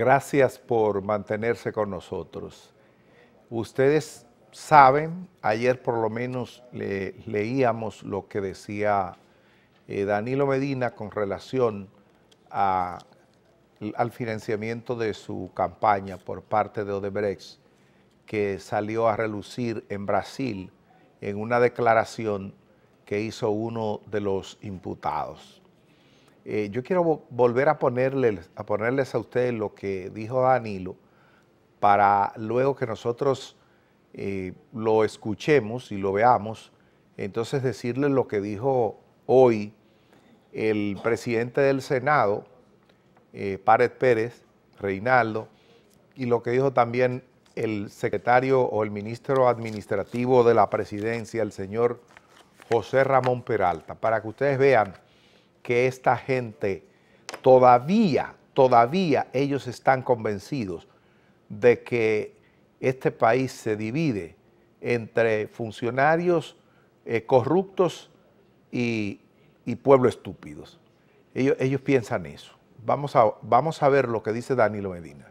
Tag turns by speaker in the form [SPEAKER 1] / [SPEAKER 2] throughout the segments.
[SPEAKER 1] Gracias por mantenerse con nosotros. Ustedes saben, ayer por lo menos leíamos lo que decía eh, Danilo Medina con relación al financiamiento de su campaña por parte de Odebrecht, que salió a relucir en Brasil en una declaración que hizo uno de los imputados. Eh, yo quiero volver a ponerles, a ponerles a ustedes lo que dijo Danilo para luego que nosotros eh, lo escuchemos y lo veamos, entonces decirles lo que dijo hoy el presidente del Senado, eh, Pared Pérez, Reinaldo, y lo que dijo también el secretario o el ministro administrativo de la presidencia, el señor José Ramón Peralta, para que ustedes vean que esta gente todavía, todavía ellos están convencidos de que este país se divide entre funcionarios eh, corruptos y, pueblo estúpidos. Ellos, ellos piensan eso. Vamos a, vamos a ver lo que dice Danilo Medina.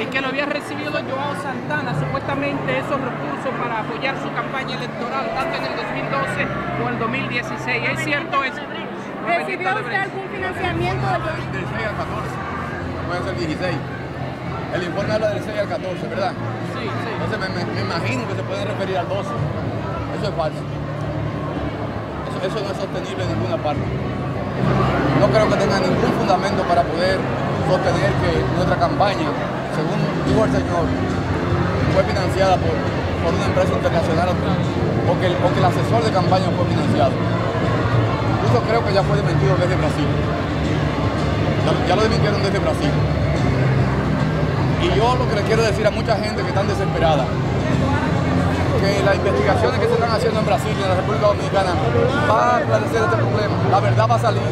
[SPEAKER 2] Y que lo había recibido Joao Santana, supuestamente esos recursos para apoyar su campaña electoral, tanto en el 2012 como en el 2016. ¿Es cierto eso?
[SPEAKER 3] ¿Recibió usted algún financiamiento?
[SPEAKER 4] Del 6 al 14, puede ser 16. El informe habla del 6 al 14, ¿verdad?
[SPEAKER 2] Sí, sí.
[SPEAKER 4] Entonces me, imagino que se puede referir al 12. Eso es falso. Eso, eso no es sostenible en ninguna parte. No creo que tenga ningún fundamento para poder sostener que nuestra campaña, según dijo el señor, fue financiada por, una empresa internacional o que, el, o que el asesor de campaña fue financiado. Incluso creo que ya fue desmentido desde Brasil. Ya, lo desmintieron desde Brasil. Y yo lo que le quiero decir a mucha gente que está desesperada, que las investigaciones que se están haciendo en Brasil y en la República Dominicana van a esclarecer este problema. La verdad va a salir.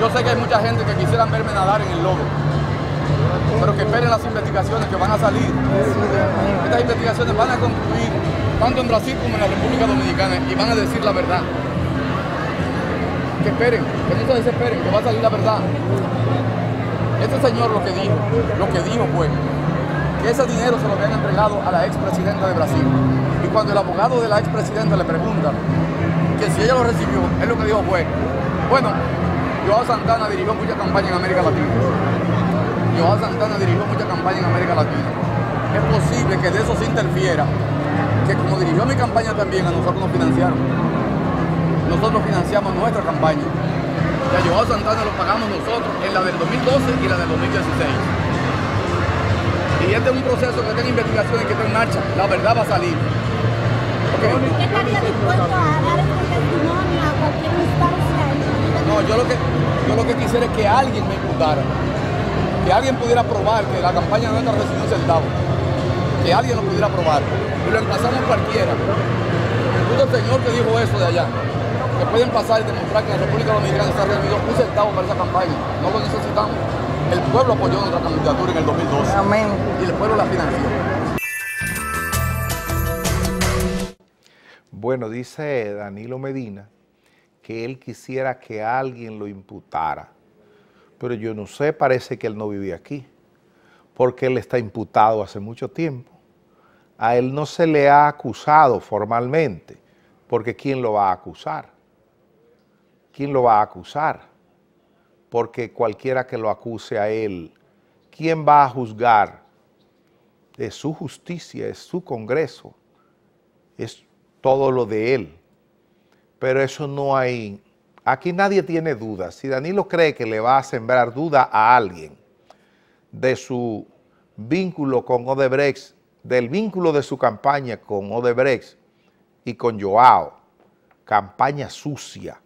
[SPEAKER 4] Yo sé que hay mucha gente que quisieran verme nadar en el lobo, pero que esperen las investigaciones que van a salir. Estas investigaciones van a concluir tanto en Brasil como en la República Dominicana y van a decir la verdad. Que esperen, que no se desesperen, que va a salir la verdad. Este señor lo que dijo, lo que dijo fue ese dinero se lo habían entregado a la expresidenta de Brasil. Y cuando el abogado de la expresidenta le pregunta que si ella lo recibió, él lo que dijo fue, bueno, Joao Santana dirigió mucha campaña en América Latina. Joao Santana dirigió mucha campaña en América Latina. Es posible que de eso se interfiera, que como dirigió mi campaña también, a nosotros nos financiaron. Nosotros financiamos nuestra campaña. Y a Joao Santana lo pagamos nosotros en la del 2012 y la del 2016. Y este es un proceso que tiene investigación y que está en marcha. La verdad va a salir.
[SPEAKER 3] ¿Qué estaría dispuesto a dar este testimonio a cualquier instancia?
[SPEAKER 4] No, yo lo que yo lo que quisiera es que alguien me imputara. Que alguien pudiera probar que la campaña no recibió un centavo. Que alguien lo pudiera probar. Y lo emplazamos cualquiera. El señor que dijo eso de allá. Que pueden pasar y demostrar que en la República Dominicana se ha recibido un centavo para esa campaña. No lo necesitamos. El pueblo apoyó nuestra candidatura en el 2012.
[SPEAKER 3] Amén.
[SPEAKER 4] Y el pueblo la financió.
[SPEAKER 1] Bueno, dice Danilo Medina que él quisiera que alguien lo imputara. Pero yo no sé, parece que él no vive aquí, porque él está imputado hace mucho tiempo. A él no se le ha acusado formalmente, porque ¿quién lo va a acusar? ¿Quién lo va a acusar? Porque cualquiera que lo acuse a él, ¿quién va a juzgar? Es su justicia, es su Congreso, es todo lo de él pero eso no hay, aquí nadie tiene dudas. Si Danilo cree que le va a sembrar duda a alguien de su vínculo con Odebrecht, del vínculo de su campaña con Odebrecht y con Joao, campaña sucia,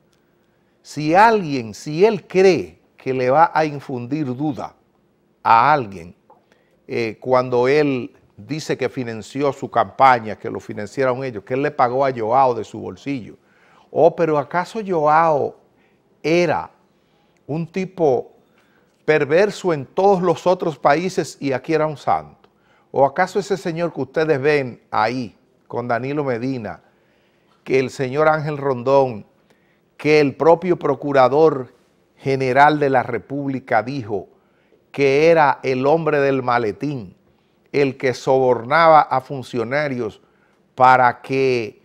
[SPEAKER 1] si alguien, si él cree que le va a infundir duda a alguien eh, cuando él dice que financió su campaña, que lo financiaron ellos, que él le pagó a Joao de su bolsillo, Oh, pero ¿acaso Joao era un tipo perverso en todos los otros países y aquí era un santo? ¿O acaso ese señor que ustedes ven ahí con Danilo Medina, que el señor Ángel Rondón que el propio procurador general de la República dijo que era el hombre del maletín, el que sobornaba a funcionarios para que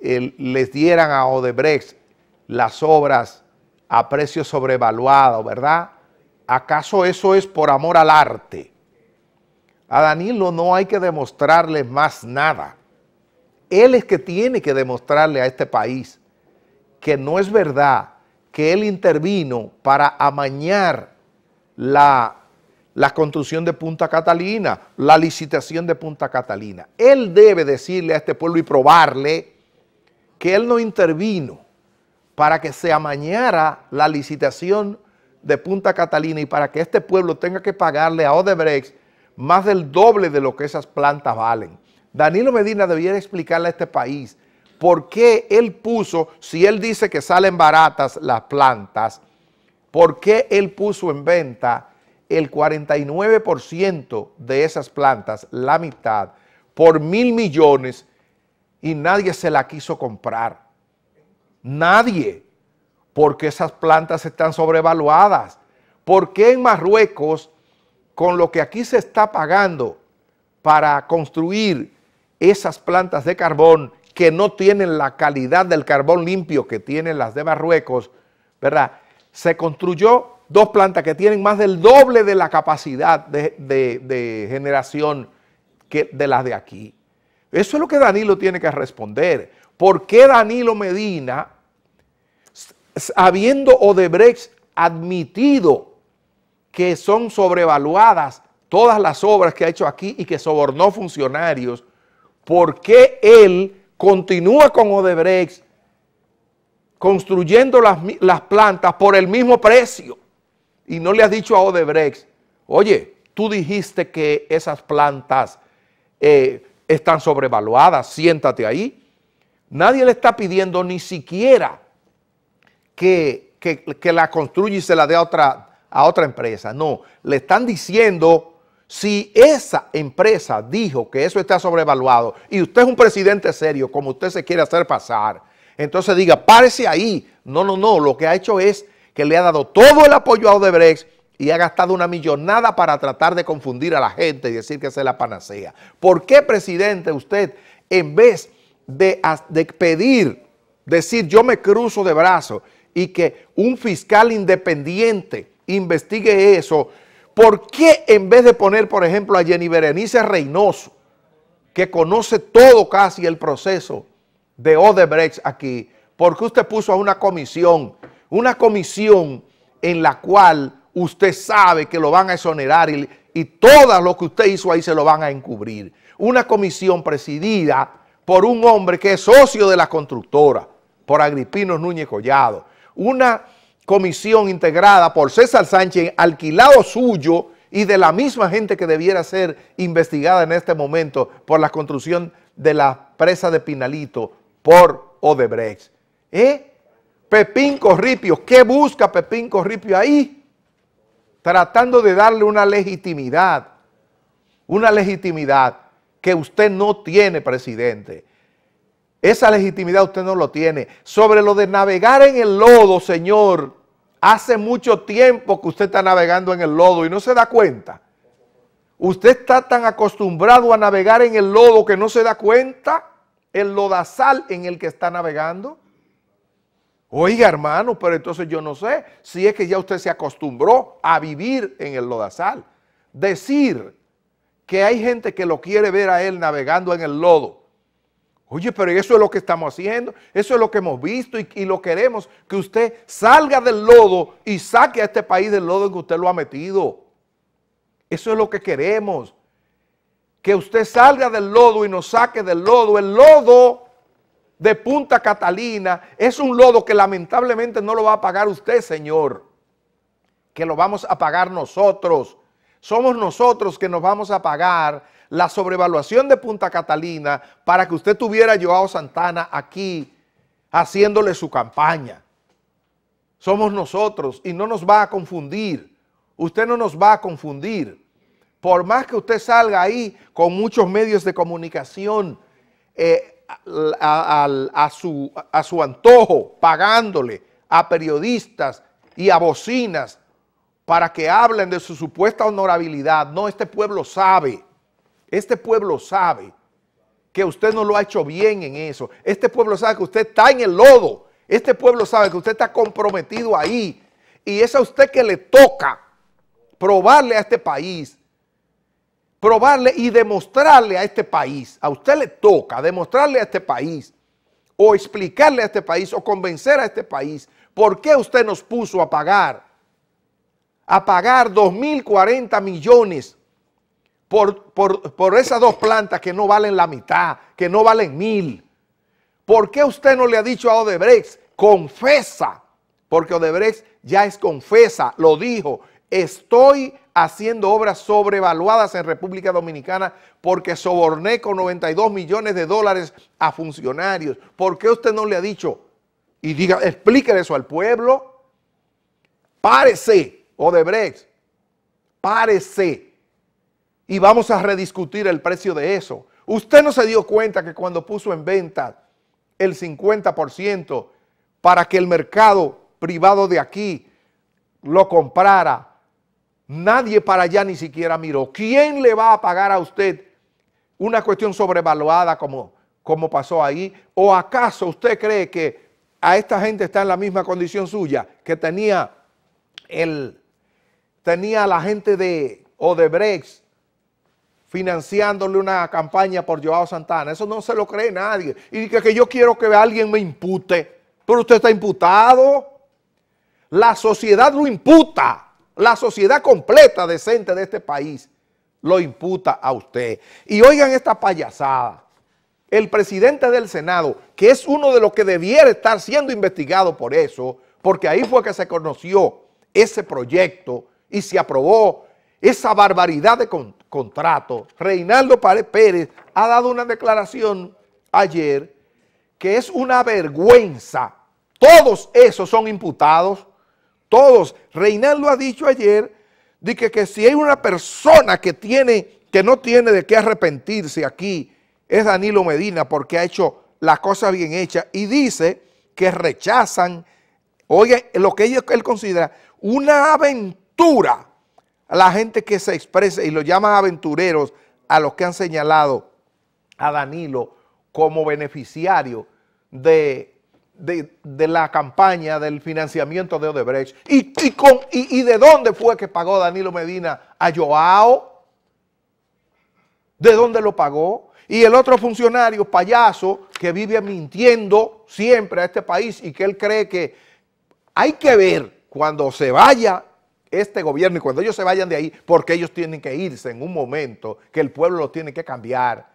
[SPEAKER 1] les dieran a Odebrecht las obras a precio sobrevaluado, ¿verdad? ¿Acaso eso es por amor al arte? A Danilo no hay que demostrarle más nada. Él es que tiene que demostrarle a este país que no es verdad que él intervino para amañar la, la construcción de Punta Catalina, la licitación de Punta Catalina. Él debe decirle a este pueblo y probarle que él no intervino para que se amañara la licitación de Punta Catalina y para que este pueblo tenga que pagarle a Odebrecht más del doble de lo que esas plantas valen. Danilo Medina debiera explicarle a este país por qué él puso, si él dice que salen baratas las plantas, por qué él puso en venta el 49% de esas plantas, la mitad, por mil millones y nadie se la quiso comprar. Nadie, porque esas plantas están sobrevaluadas. ¿Por qué en Marruecos, con lo que aquí se está pagando para construir esas plantas de carbón que no tienen la calidad del carbón limpio que tienen las de Marruecos, ¿verdad? Se construyó dos plantas que tienen más del doble de la capacidad de, generación que de las de aquí. Eso es lo que Danilo tiene que responder. ¿Por qué Danilo Medina, habiendo Odebrecht admitido que son sobrevaluadas todas las obras que ha hecho aquí y que sobornó funcionarios, ¿por qué él continúa con Odebrecht construyendo las, plantas por el mismo precio? Y no le has dicho a Odebrecht, oye, tú dijiste que esas plantas eh, están sobrevaluadas, siéntate ahí. Nadie le está pidiendo ni siquiera que, que, la construya y se la dé a otra, a otra empresa. No, le están diciendo si esa empresa dijo que eso está sobrevaluado y usted es un presidente serio, como usted se quiere hacer pasar, entonces diga, párese ahí. No, no, no, lo que ha hecho es que le ha dado todo el apoyo a Odebrecht y ha gastado una millonada para tratar de confundir a la gente y decir que es la panacea. ¿Por qué, presidente, usted, en vez de, de pedir, decir yo me cruzo de brazos y que un fiscal independiente investigue eso, ¿Por qué en vez de poner, por ejemplo, a Jenny Berenice Reynoso, que conoce todo casi el proceso de Odebrecht aquí, por qué usted puso a una comisión, una comisión en la cual usted sabe que lo van a exonerar y, todo lo que usted hizo ahí se lo van a encubrir? Una comisión presidida por un hombre que es socio de la constructora, por Agripino Núñez Collado. Una comisión integrada por César Sánchez, alquilado suyo y de la misma gente que debiera ser investigada en este momento por la construcción de la presa de Pinalito por Odebrecht. ¿Eh? Pepín Corripio, ¿qué busca Pepín Corripio ahí? Tratando de darle una legitimidad, una legitimidad que usted no tiene, presidente. Esa legitimidad usted no lo tiene. Sobre lo de navegar en el lodo, señor, Hace mucho tiempo que usted está navegando en el lodo y no se da cuenta. Usted está tan acostumbrado a navegar en el lodo que no se da cuenta el lodazal en el que está navegando. Oiga, hermano, pero entonces yo no sé si es que ya usted se acostumbró a vivir en el lodazal. Decir que hay gente que lo quiere ver a él navegando en el lodo Oye, pero eso es lo que estamos haciendo, eso es lo que hemos visto y, lo queremos, que usted salga del lodo y saque a este país del lodo en que usted lo ha metido. Eso es lo que queremos, que usted salga del lodo y nos saque del lodo. El lodo de Punta Catalina es un lodo que lamentablemente no lo va a pagar usted, Señor, que lo vamos a pagar nosotros. Somos nosotros que nos vamos a pagar la sobrevaluación de Punta Catalina para que usted tuviera a Joao Santana aquí haciéndole su campaña. Somos nosotros y no nos va a confundir. Usted no nos va a confundir. Por más que usted salga ahí con muchos medios de comunicación eh, a, su, a su antojo, pagándole a periodistas y a bocinas para que hablen de su supuesta honorabilidad. No, este pueblo sabe, este pueblo sabe que usted no lo ha hecho bien en eso. Este pueblo sabe que usted está en el lodo. Este pueblo sabe que usted está comprometido ahí. Y es a usted que le toca probarle a este país, probarle y demostrarle a este país. A usted le toca demostrarle a este país o explicarle a este país o convencer a este país por qué usted nos puso a pagar a pagar 2.040 millones por, por, esas dos plantas que no valen la mitad, que no valen mil. ¿Por qué usted no le ha dicho a Odebrecht, confesa? Porque Odebrecht ya es confesa, lo dijo, estoy haciendo obras sobrevaluadas en República Dominicana porque soborné con 92 millones de dólares a funcionarios. ¿Por qué usted no le ha dicho? Y diga, explíquele eso al pueblo. Párese Odebrecht, párese y vamos a rediscutir el precio de eso. Usted no se dio cuenta que cuando puso en venta el 50% para que el mercado privado de aquí lo comprara, nadie para allá ni siquiera miró. ¿Quién le va a pagar a usted una cuestión sobrevaluada como, como pasó ahí? ¿O acaso usted cree que a esta gente está en la misma condición suya que tenía el, tenía la gente de Odebrecht financiándole una campaña por Joao Santana. Eso no se lo cree nadie. Y que, que yo quiero que alguien me impute. Pero usted está imputado. La sociedad lo imputa. La sociedad completa decente de este país lo imputa a usted. Y oigan esta payasada. El presidente del Senado, que es uno de los que debiera estar siendo investigado por eso, porque ahí fue que se conoció ese proyecto y se aprobó esa barbaridad de contrato, Reinaldo Pérez ha dado una declaración ayer que es una vergüenza. Todos esos son imputados, todos. Reinaldo ha dicho ayer de que, que si hay una persona que, tiene, que no tiene de qué arrepentirse aquí, es Danilo Medina porque ha hecho la cosa bien hecha y dice que rechazan, oye, lo que él considera una aventura a la gente que se expresa y lo llaman aventureros a los que han señalado a Danilo como beneficiario de, de, la campaña del financiamiento de Odebrecht. ¿Y, y, con, y, de dónde fue que pagó Danilo Medina a Joao? ¿De dónde lo pagó? Y el otro funcionario, payaso, que vive mintiendo siempre a este país y que él cree que hay que ver cuando se vaya este gobierno y cuando ellos se vayan de ahí, porque ellos tienen que irse en un momento que el pueblo lo tiene que cambiar.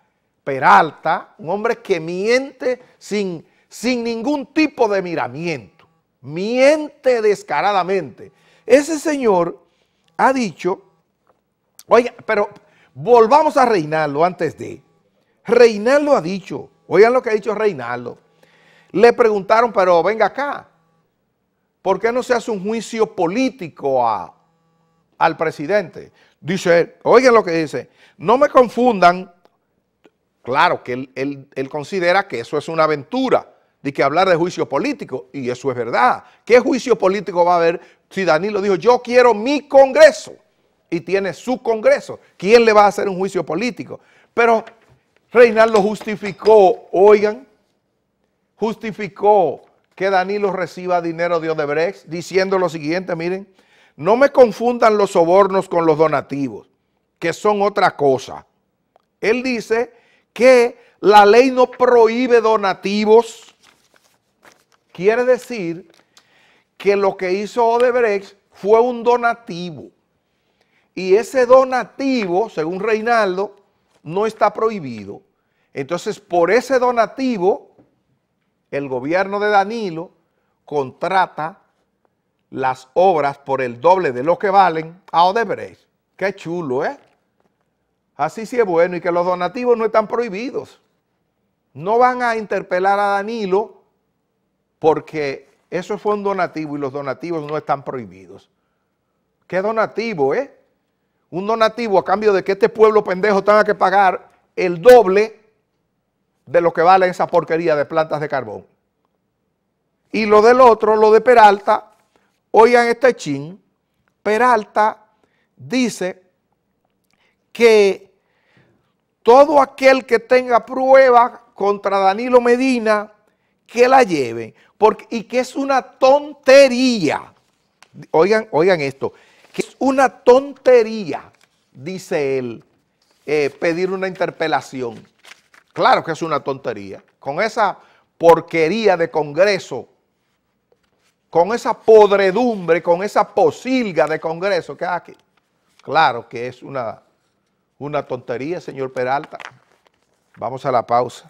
[SPEAKER 1] Peralta, un hombre que miente sin, sin ningún tipo de miramiento, miente descaradamente. Ese señor ha dicho, oiga, pero volvamos a Reinaldo antes de. Reinaldo ha dicho, oigan lo que ha dicho Reinaldo. Le preguntaron, pero venga acá, ¿por qué no se hace un juicio político al presidente? Dice oigan lo que dice, no me confundan, claro que él, considera que eso es una aventura, de que hablar de juicio político, y eso es verdad. ¿Qué juicio político va a haber si Danilo dijo, yo quiero mi congreso, y tiene su congreso? ¿Quién le va a hacer un juicio político? Pero Reinaldo justificó, oigan, justificó que Danilo reciba dinero de Odebrecht, diciendo lo siguiente, miren, no me confundan los sobornos con los donativos, que son otra cosa. Él dice que la ley no prohíbe donativos, quiere decir que lo que hizo Odebrecht fue un donativo. Y ese donativo, según Reinaldo, no está prohibido. Entonces, por ese donativo, el gobierno de Danilo contrata las obras por el doble de lo que valen a Odebrecht. Qué chulo, ¿eh? Así sí es bueno y que los donativos no están prohibidos. No van a interpelar a Danilo porque eso fue un donativo y los donativos no están prohibidos. ¿Qué donativo, eh? Un donativo a cambio de que este pueblo pendejo tenga que pagar el doble de lo que vale esa porquería de plantas de carbón. Y lo del otro, lo de Peralta, oigan este chin, Peralta dice que todo aquel que tenga prueba contra Danilo Medina, que la lleven, y que es una tontería, oigan, oigan esto, que es una tontería, dice él, eh, pedir una interpelación. Claro que es una tontería. Con esa porquería de Congreso, con esa podredumbre, con esa posilga de Congreso que hay aquí. Claro que es una, una tontería, señor Peralta. Vamos a la pausa.